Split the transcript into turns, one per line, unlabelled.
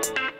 Bye.